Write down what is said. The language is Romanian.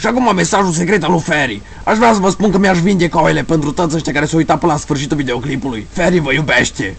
Și acum mesajul secret al lui Ferry. Aș vrea să vă spun că mi-aș vinde coile pentru toți ăștia care s-au uitat până la sfârșitul videoclipului. Ferry vă iubește!